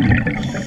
Música